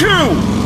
two,